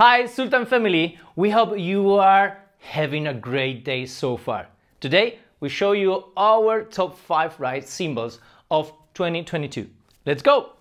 Hi Zultan family, we hope you are having a great day so far. Today we show you our top 5 ride cymbals of 2022. Let's go!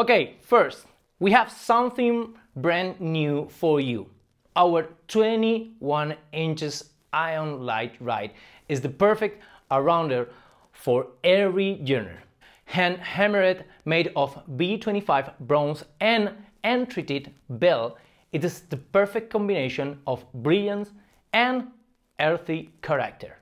Okay, first, we have something brand new for you. Our 21 inches AEON Light Ride is the perfect arounder for every genre. Hand hammered made of B25 bronze and untreated bell, it is the perfect combination of brilliance and earthy character.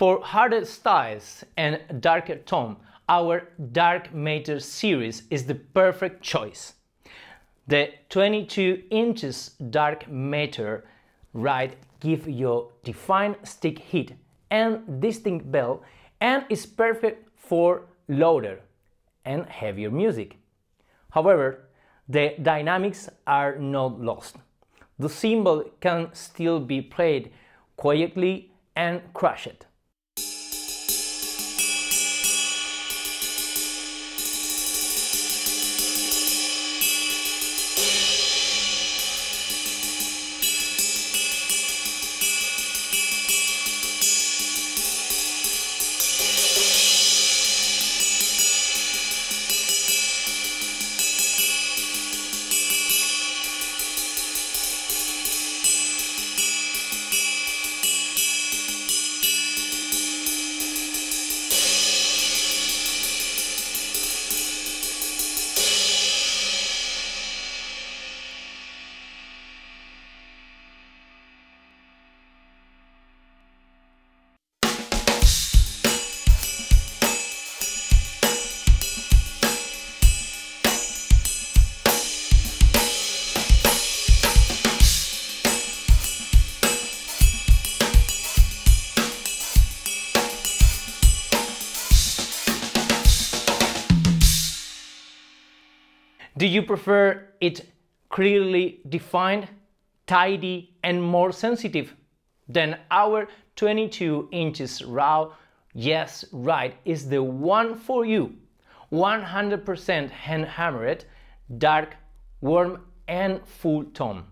For harder styles and darker tone, our Dark Matter series is the perfect choice. The 22 inches Dark Matter ride give you defined stick hit and distinct bell and is perfect for louder and heavier music. However, the dynamics are not lost. The cymbal can still be played quietly and crush Do you prefer it clearly defined, tidy and more sensitive? Then our 22 inches raw Jazz Ride, is the one for you. 100% hand hammered, dark, warm and full tone,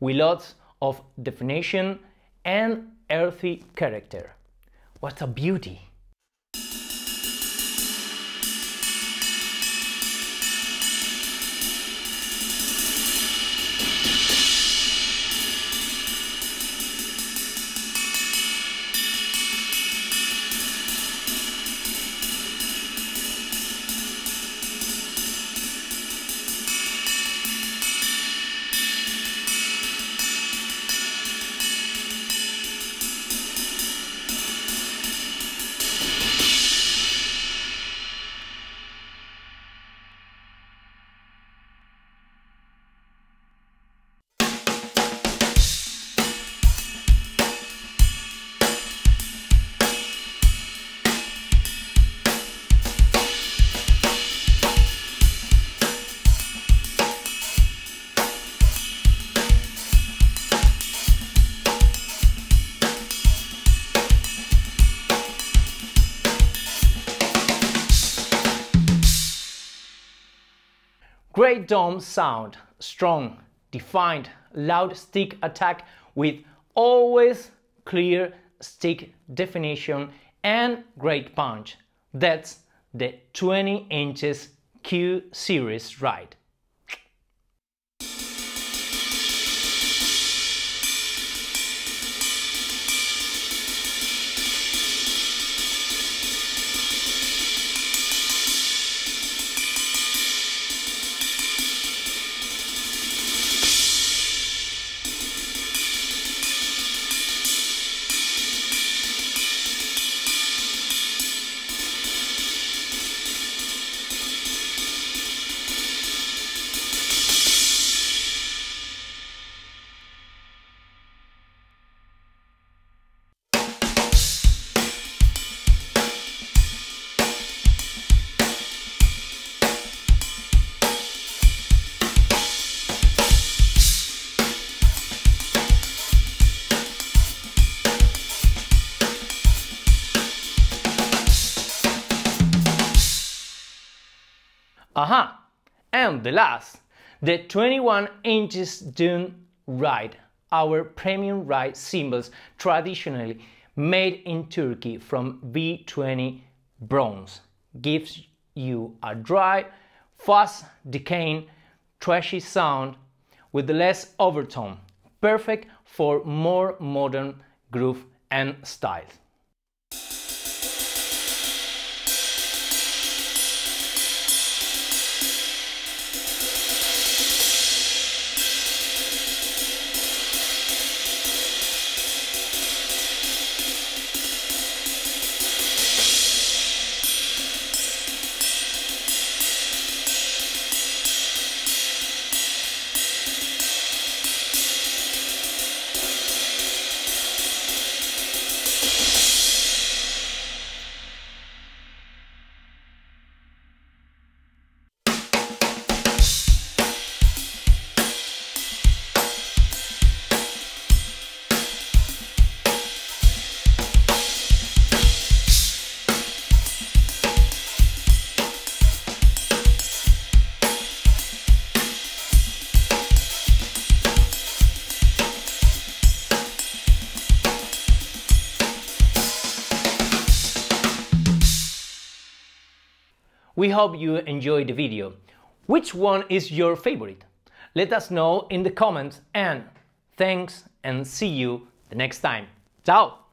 with lots of definition and earthy character. What a beauty! Great dome sound, strong, defined, loud stick attack with always clear stick definition and great punch. That's the 20 inches Q series ride. Aha! And the last, the 21 inches Dune ride, our premium ride cymbals traditionally made in Turkey from B20 bronze, gives you a dry, fast decaying, trashy sound with less overtone, perfect for more modern groove and style. We hope you enjoyed the video. Which one is your favorite? Let us know in the comments and thanks and see you the next time. Ciao!